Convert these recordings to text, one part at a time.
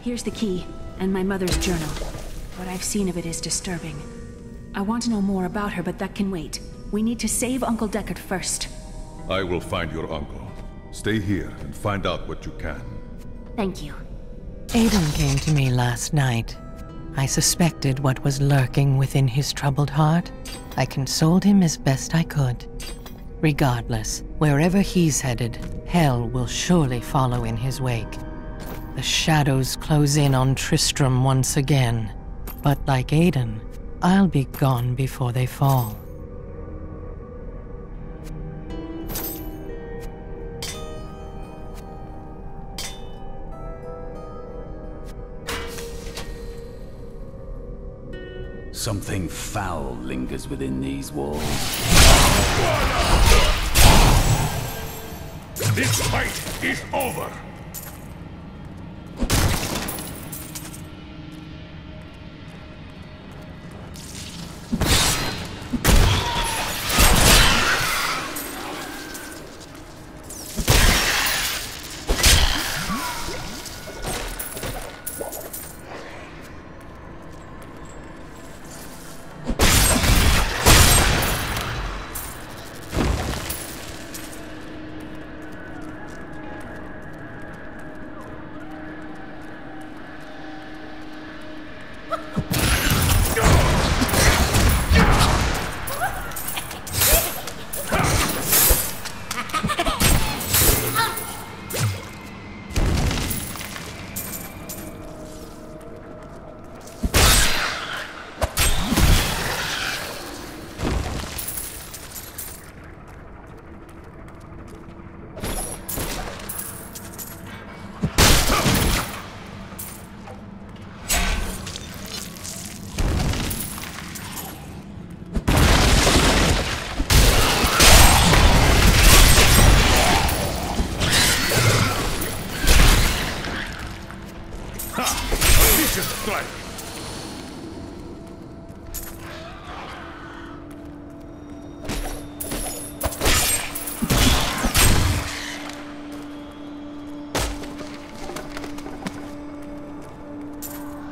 Here's the key, and my mother's journal. What I've seen of it is disturbing. I want to know more about her, but that can wait. We need to save Uncle Deckard first. I will find your uncle. Stay here and find out what you can. Thank you. Aidan came to me last night. I suspected what was lurking within his troubled heart. I consoled him as best I could. Regardless, wherever he's headed, hell will surely follow in his wake. The shadows close in on Tristram once again. But like Aidan, I'll be gone before they fall. Something foul lingers within these walls. This fight is over!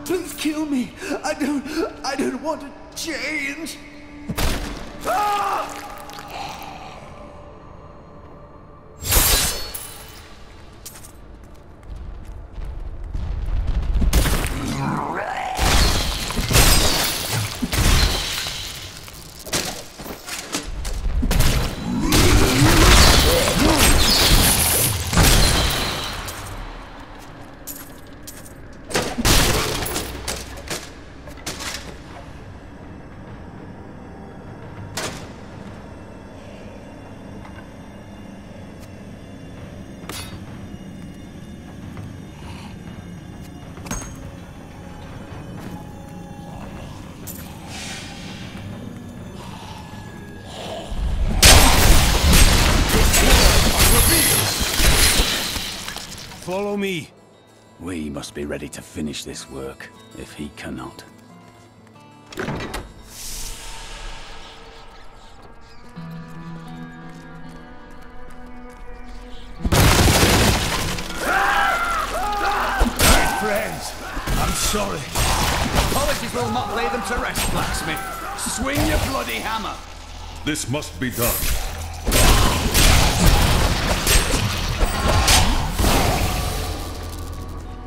Please kill me. I don't. I don't want to change. Ah! Follow me. We must be ready to finish this work, if he cannot. Friends, I'm sorry. Apologies will not lay them to rest, blacksmith. Swing your bloody hammer. This must be done.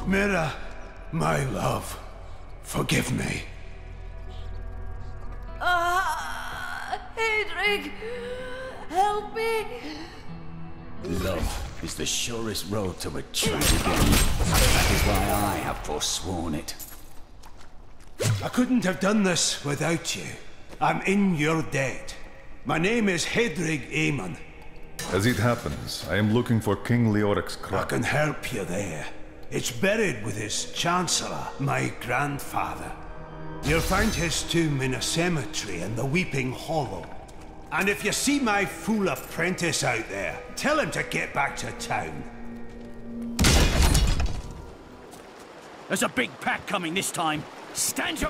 Mira, my love, forgive me. Ah, Haedrig, help me. Love is the surest road to a tragic end. That is why I have forsworn it. I couldn't have done this without you. I'm in your debt. My name is Haedrig Eamon. As it happens, I am looking for King Leoric's I can help you there. It's buried with his chancellor, my grandfather. You'll find his tomb in a cemetery in the Weeping Hollow. And if you see my fool apprentice out there, tell him to get back to town. There's a big pack coming this time. Stand your...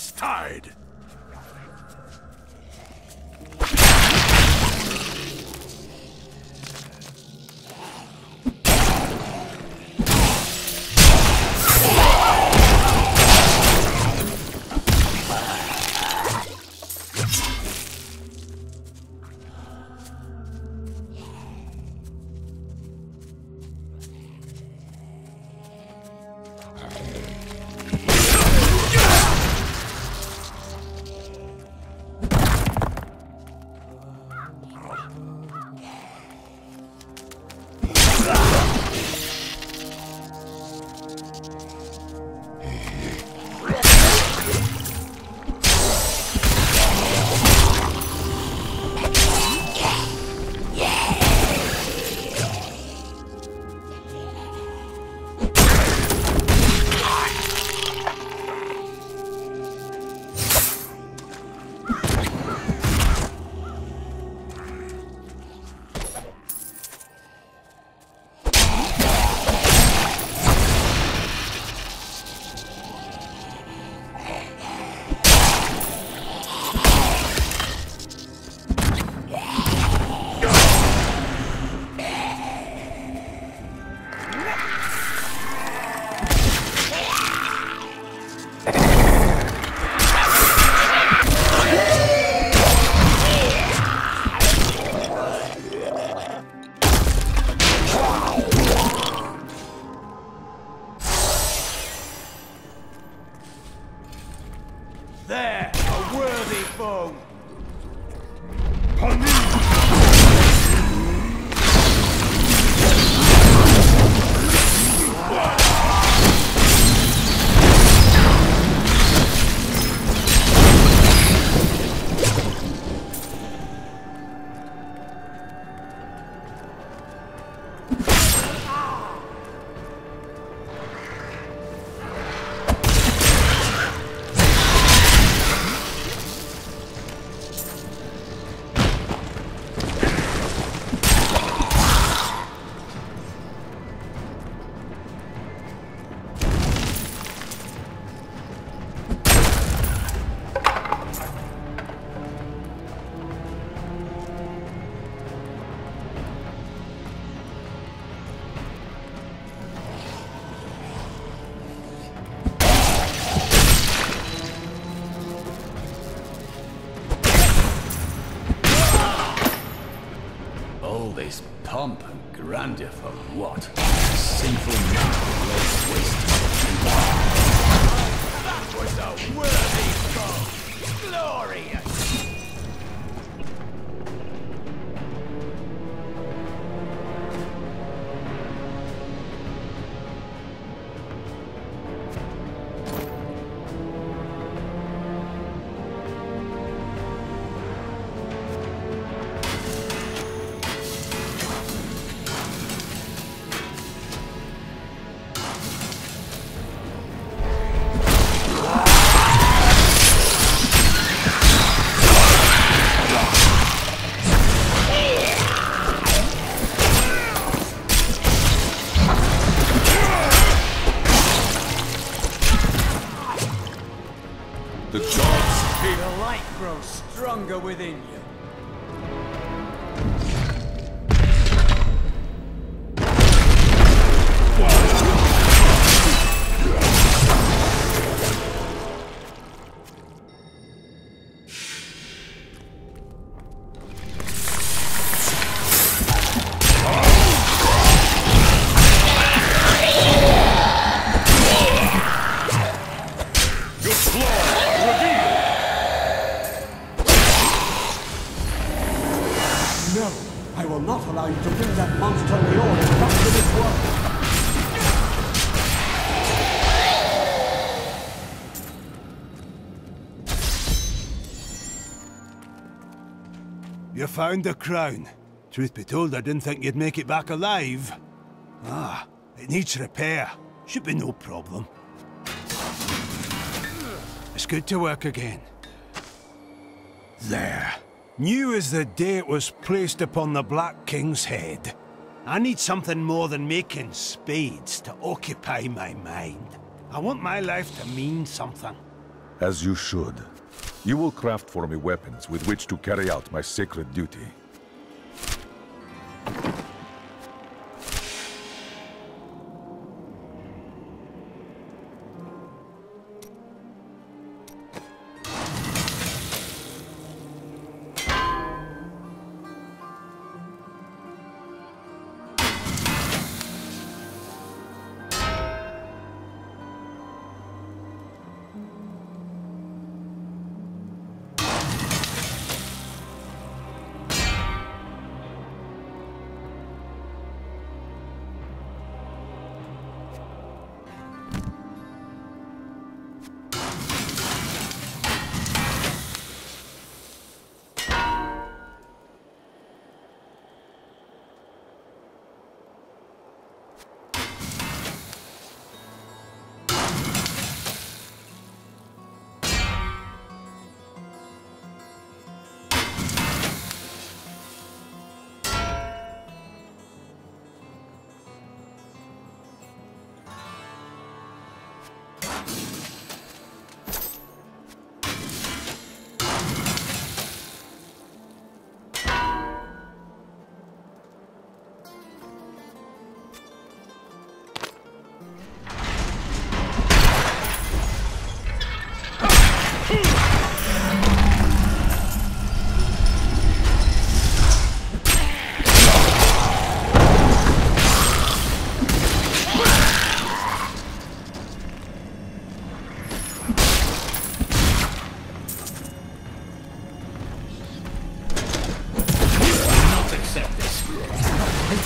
is tied! pomp and grandeur for what? Sinful man. within. You found the crown. Truth be told, I didn't think you'd make it back alive. Ah, it needs repair. Should be no problem. It's good to work again. There. New as the day it was placed upon the Black King's head. I need something more than making spades to occupy my mind. I want my life to mean something. As you should. You will craft for me weapons with which to carry out my sacred duty.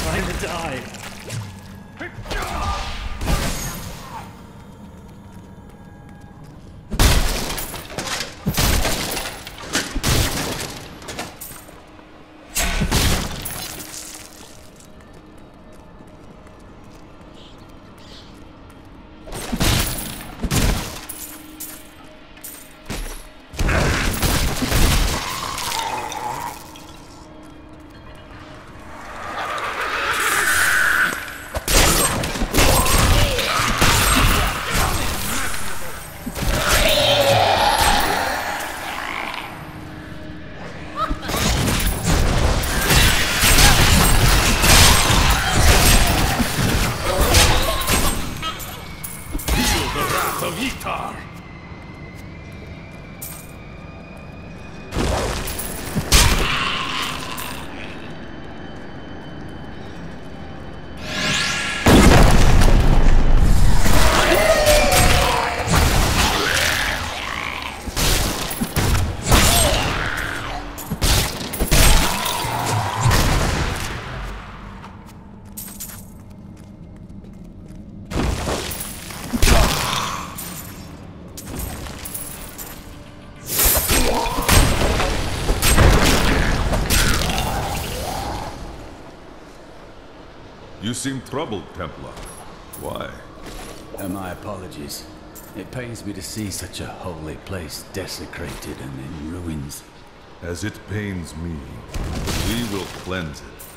Trying to die. You seem troubled, Templar. Why? Uh, my apologies. It pains me to see such a holy place desecrated and in ruins. As it pains me, we will cleanse it.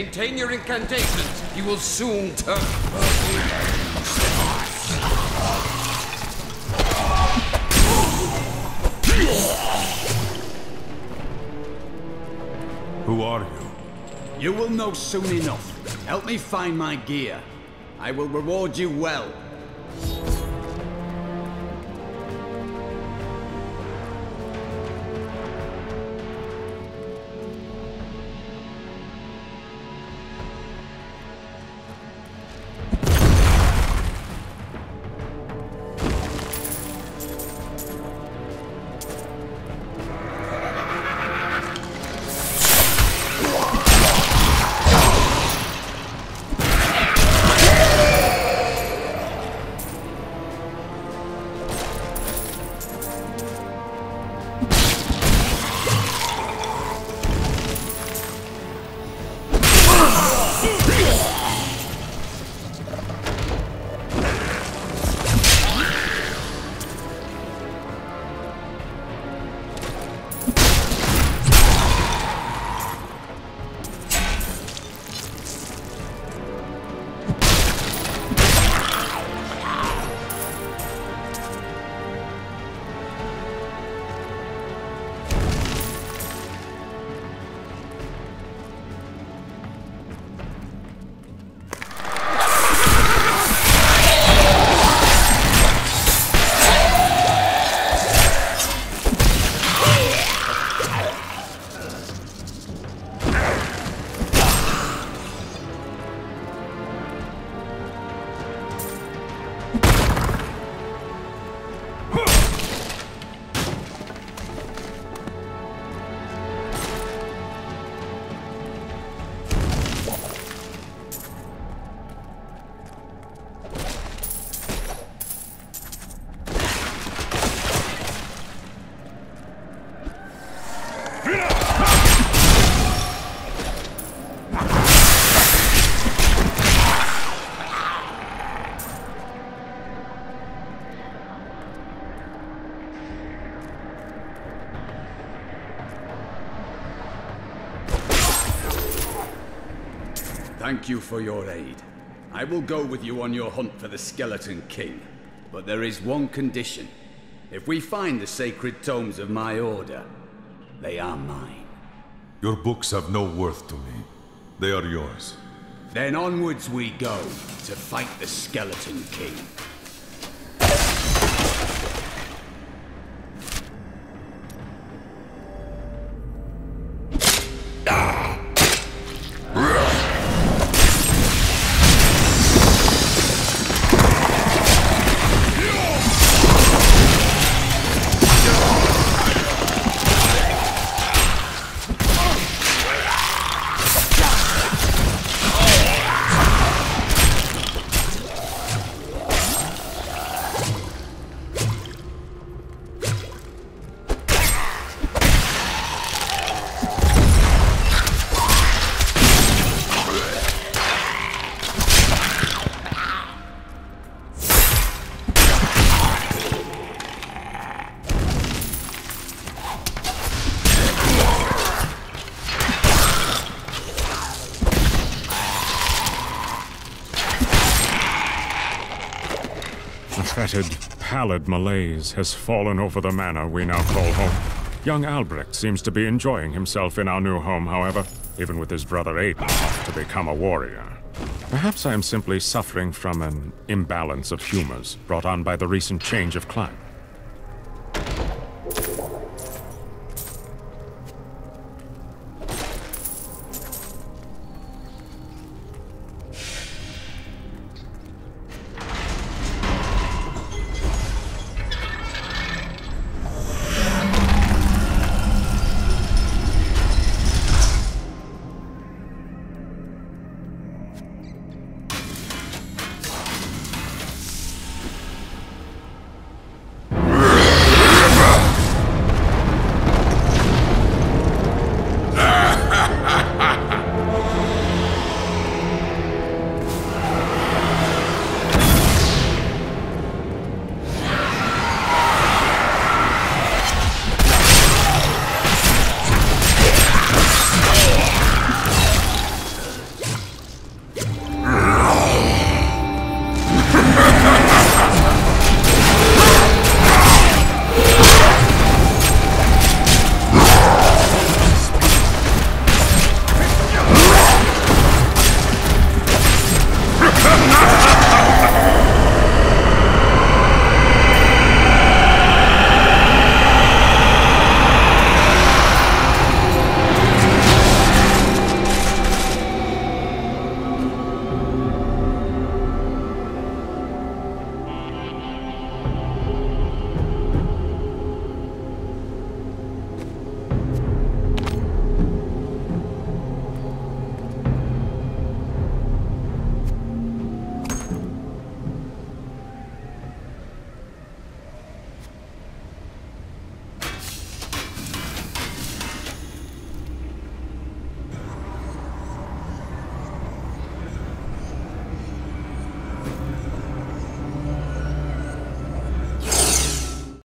Maintain your incantations. You will soon turn. Who are you? You will know soon enough. Help me find my gear. I will reward you well. Thank you for your aid. I will go with you on your hunt for the Skeleton King. But there is one condition. If we find the sacred tomes of my order, they are mine. Your books have no worth to me. They are yours. Then onwards we go to fight the Skeleton King. Fetid, pallid malaise has fallen over the manor we now call home. Young Albrecht seems to be enjoying himself in our new home, however, even with his brother Aidan off to become a warrior. Perhaps I am simply suffering from an imbalance of humors brought on by the recent change of climate.